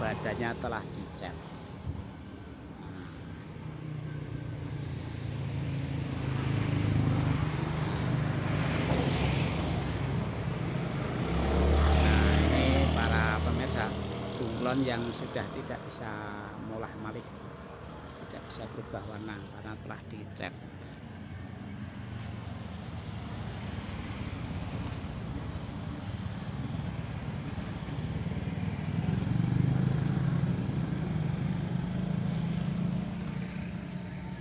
badannya telah dicat. Nah ini para pemirsa bunglon yang sudah tidak bisa mulai malih tidak bisa berubah warna karena telah dicat.